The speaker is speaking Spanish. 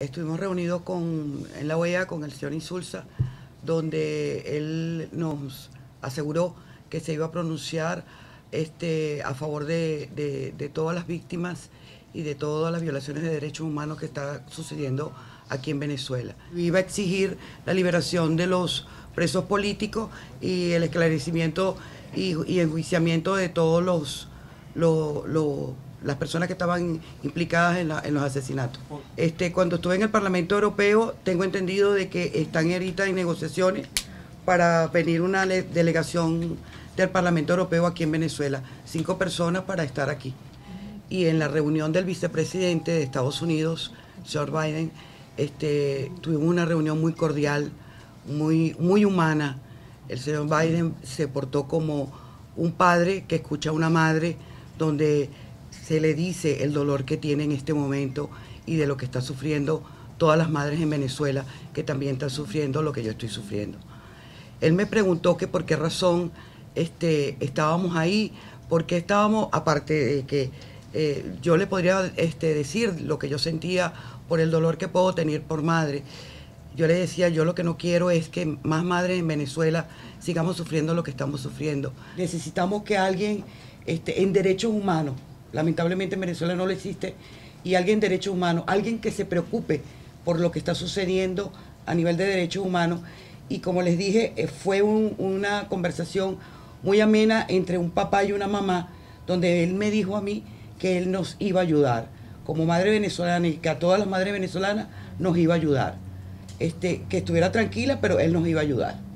Estuvimos reunidos con, en la OEA con el señor Insulza, donde él nos aseguró que se iba a pronunciar este, a favor de, de, todas las víctimas y de todas las violaciones de derechos humanos que está sucediendo aquí en Venezuela. Iba a exigir la liberación de los presos políticos y el esclarecimiento y, y enjuiciamiento de todos los, los, los las personas que estaban implicadas en, los asesinatos. Este, cuando estuve en el Parlamento Europeo, tengo entendido de que están ahorita en negociaciones para venir una delegación del Parlamento Europeo aquí en Venezuela, cinco personas para estar aquí. Y en la reunión del vicepresidente de Estados Unidos, George Biden, este, tuvimos una reunión muy cordial, muy, muy humana. El señor Biden se portó como un padre que escucha a una madre, donde se le dice el dolor que tiene en este momento y de lo que está sufriendo todas las madres en Venezuela que también están sufriendo lo que yo estoy sufriendo. Él me preguntó que por qué razón este, estábamos ahí, porque estábamos, aparte de que eh, yo le podría este, decir lo que yo sentía por el dolor que puedo tener por madre. Yo le decía, yo lo que no quiero es que más madres en Venezuela sigamos sufriendo lo que estamos sufriendo. Necesitamos que alguien este, en derechos humanos lamentablemente en Venezuela no lo existe, y alguien de derechos humanos, alguien que se preocupe por lo que está sucediendo a nivel de derechos humanos. Y como les dije, eh, fue una conversación muy amena entre un papá y una mamá, donde él me dijo a mí que él nos iba a ayudar, como madre venezolana, y que a todas las madres venezolanas nos iba a ayudar. Este, que estuviera tranquila, pero él nos iba a ayudar.